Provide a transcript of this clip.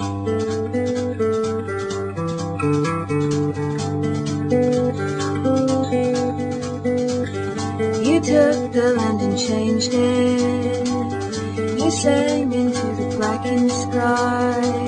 You took the land and changed it. You sang into the blackened sky.